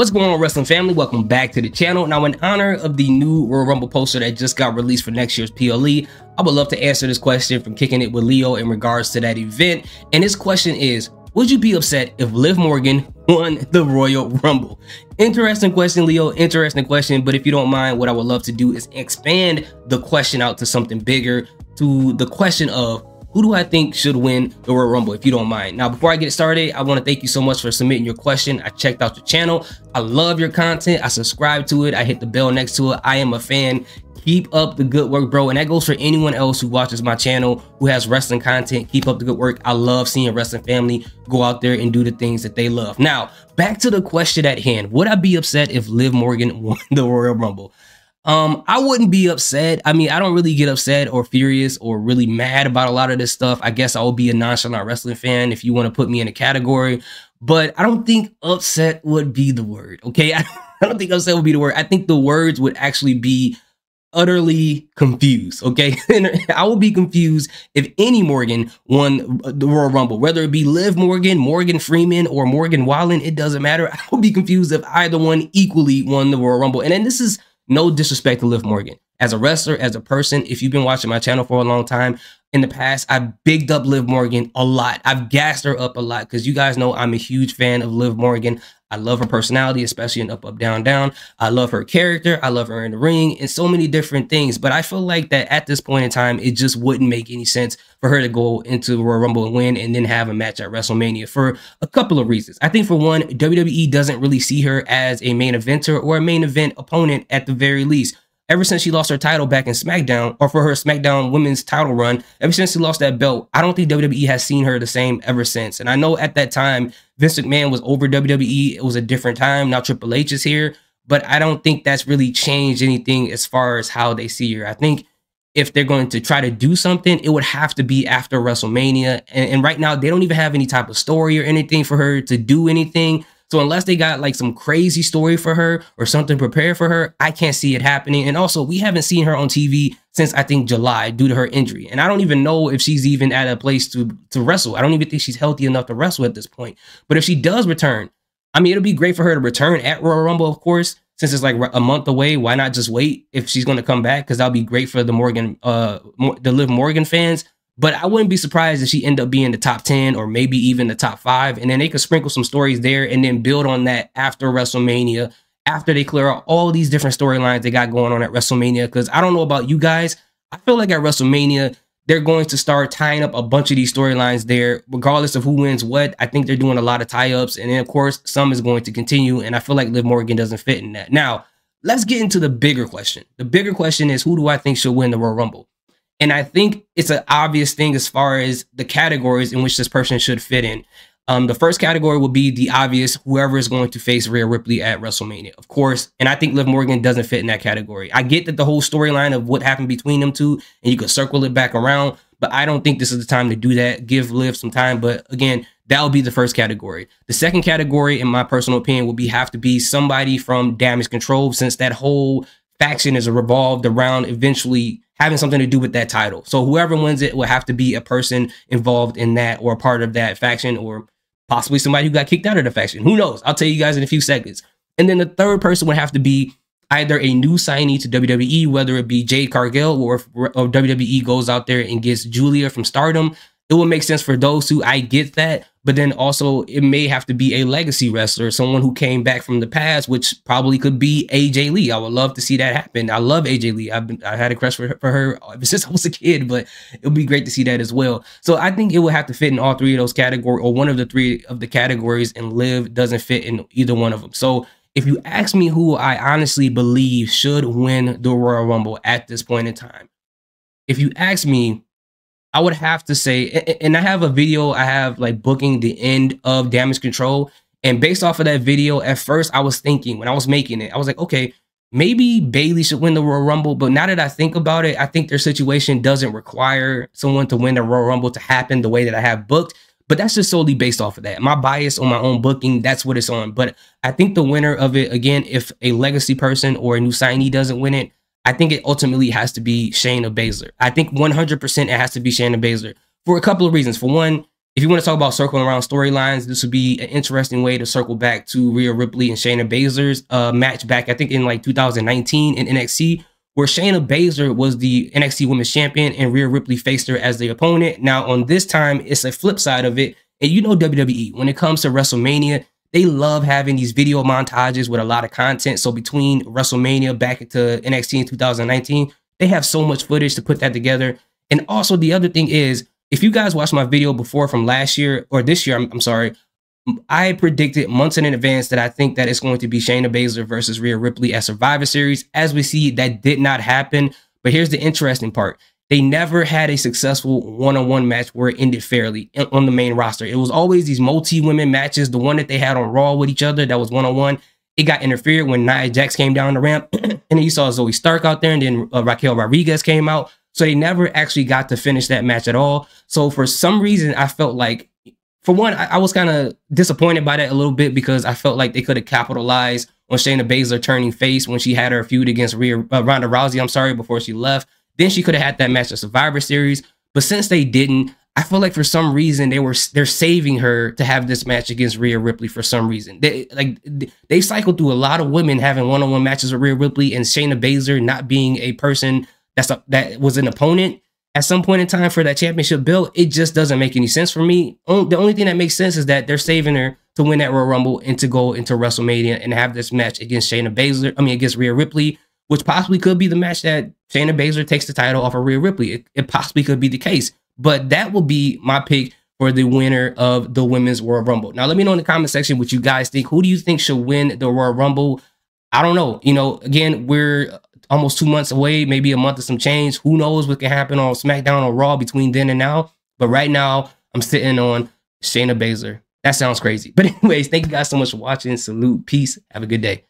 What's going on, wrestling family? Welcome back to the channel. Now, in honor of the new Royal Rumble poster that just got released for next year's PLE, I would love to answer this question from Kicking It with Leo in regards to that event. And this question is, would you be upset if Liv Morgan won the Royal Rumble? Interesting question, Leo. Interesting question. But if you don't mind, what I would love to do is expand the question out to something bigger, to the question of who do I think should win the Royal Rumble, if you don't mind. Now, before I get started, I want to thank you so much for submitting your question. I checked out your channel. I love your content. I subscribe to it. I hit the bell next to it. I am a fan. Keep up the good work, bro. And that goes for anyone else who watches my channel, who has wrestling content. Keep up the good work. I love seeing wrestling family go out there and do the things that they love. Now, back to the question at hand. Would I be upset if Liv Morgan won the Royal Rumble? Um, I wouldn't be upset. I mean, I don't really get upset or furious or really mad about a lot of this stuff. I guess I will be a nonchalant wrestling fan if you want to put me in a category, but I don't think upset would be the word. Okay. I, don't think upset would be the word. I think the words would actually be utterly confused. Okay. I would be confused if any Morgan won the Royal Rumble, whether it be Liv Morgan, Morgan Freeman, or Morgan Wallen. It doesn't matter. I would be confused if either one equally won the Royal Rumble. And then this is no disrespect to Liv Morgan. As a wrestler, as a person, if you've been watching my channel for a long time, in the past, I've bigged up Liv Morgan a lot. I've gassed her up a lot because you guys know I'm a huge fan of Liv Morgan. I love her personality, especially in Up, Up, Down, Down. I love her character. I love her in the ring and so many different things. But I feel like that at this point in time, it just wouldn't make any sense for her to go into Royal Rumble and win and then have a match at WrestleMania for a couple of reasons. I think for one, WWE doesn't really see her as a main eventer or a main event opponent at the very least ever since she lost her title back in SmackDown, or for her SmackDown women's title run, ever since she lost that belt, I don't think WWE has seen her the same ever since. And I know at that time, Vince McMahon was over WWE. It was a different time. Now Triple H is here, but I don't think that's really changed anything as far as how they see her. I think if they're going to try to do something, it would have to be after WrestleMania. And, and right now, they don't even have any type of story or anything for her to do anything. So unless they got like some crazy story for her or something prepared for her, I can't see it happening. And also, we haven't seen her on TV since I think July due to her injury. And I don't even know if she's even at a place to to wrestle. I don't even think she's healthy enough to wrestle at this point. But if she does return, I mean, it'll be great for her to return at Royal Rumble, of course. Since it's like a month away, why not just wait if she's going to come back? Because that'll be great for the Morgan, uh, the Liv Morgan fans. But I wouldn't be surprised if she end up being the top 10 or maybe even the top five. And then they could sprinkle some stories there and then build on that after WrestleMania, after they clear out all these different storylines they got going on at WrestleMania. Because I don't know about you guys. I feel like at WrestleMania, they're going to start tying up a bunch of these storylines there, regardless of who wins what. I think they're doing a lot of tie ups. And then, of course, some is going to continue. And I feel like Liv Morgan doesn't fit in that. Now, let's get into the bigger question. The bigger question is who do I think should win the Royal Rumble? And I think it's an obvious thing as far as the categories in which this person should fit in. Um, the first category will be the obvious whoever is going to face Rhea Ripley at WrestleMania, of course. And I think Liv Morgan doesn't fit in that category. I get that the whole storyline of what happened between them two, and you could circle it back around, but I don't think this is the time to do that. Give Liv some time. But again, that would be the first category. The second category, in my personal opinion, would be have to be somebody from Damage Control, since that whole faction is revolved around eventually having something to do with that title. So whoever wins it will have to be a person involved in that or part of that faction or possibly somebody who got kicked out of the faction. Who knows? I'll tell you guys in a few seconds. And then the third person would have to be either a new signee to WWE, whether it be Jade Cargill or if or WWE goes out there and gets Giulia from Stardom it would make sense for those who I get that, but then also it may have to be a legacy wrestler, someone who came back from the past, which probably could be AJ Lee. I would love to see that happen. I love AJ Lee. I've been I had a crush for her, for her since I was a kid, but it would be great to see that as well. So I think it would have to fit in all three of those categories or one of the three of the categories, and Liv doesn't fit in either one of them. So if you ask me who I honestly believe should win the Royal Rumble at this point in time, if you ask me, I would have to say, and I have a video, I have like booking the end of damage control. And based off of that video, at first I was thinking when I was making it, I was like, okay, maybe Bayley should win the Royal Rumble. But now that I think about it, I think their situation doesn't require someone to win the Royal Rumble to happen the way that I have booked. But that's just solely based off of that. My bias on my own booking, that's what it's on. But I think the winner of it, again, if a legacy person or a new signee doesn't win it, I think it ultimately has to be Shayna Baszler. I think 100% it has to be Shayna Baszler for a couple of reasons. For one, if you want to talk about circling around storylines, this would be an interesting way to circle back to Rhea Ripley and Shayna Baszler's uh, match back, I think, in like 2019 in NXT, where Shayna Baszler was the NXT Women's Champion and Rhea Ripley faced her as the opponent. Now, on this time, it's a flip side of it. And you know WWE, when it comes to WrestleMania, they love having these video montages with a lot of content. So between WrestleMania back into NXT in 2019, they have so much footage to put that together. And also the other thing is, if you guys watched my video before from last year or this year, I'm, I'm sorry, I predicted months in advance that I think that it's going to be Shayna Baszler versus Rhea Ripley at Survivor Series. As we see, that did not happen. But here's the interesting part. They never had a successful one-on-one match where it ended fairly on the main roster. It was always these multi-women matches. The one that they had on Raw with each other that was one-on-one. It got interfered when Nia Jax came down the ramp, and then you saw Zoey Stark out there, and then uh, Raquel Rodriguez came out. So they never actually got to finish that match at all. So for some reason, I felt like, for one, I, I was kind of disappointed by that a little bit because I felt like they could have capitalized on Shayna Baszler turning face when she had her feud against Rhea, uh, Ronda Rousey. I'm sorry, before she left. Then she could have had that match at Survivor Series. But since they didn't, I feel like for some reason they were they're saving her to have this match against Rhea Ripley for some reason. They like they cycled through a lot of women having one-on-one matches with Rhea Ripley and Shayna Baszler not being a person that's a, that was an opponent at some point in time for that championship belt. It just doesn't make any sense for me. The only thing that makes sense is that they're saving her to win that Royal Rumble and to go into WrestleMania and have this match against Shayna Baszler. I mean against Rhea Ripley which possibly could be the match that Shayna Baszler takes the title off of Rhea Ripley. It, it possibly could be the case, but that will be my pick for the winner of the Women's World Rumble. Now, let me know in the comment section what you guys think. Who do you think should win the Royal Rumble? I don't know. You know, again, we're almost two months away, maybe a month or some change. Who knows what can happen on SmackDown or Raw between then and now? But right now, I'm sitting on Shayna Baszler. That sounds crazy. But anyways, thank you guys so much for watching. Salute. Peace. Have a good day.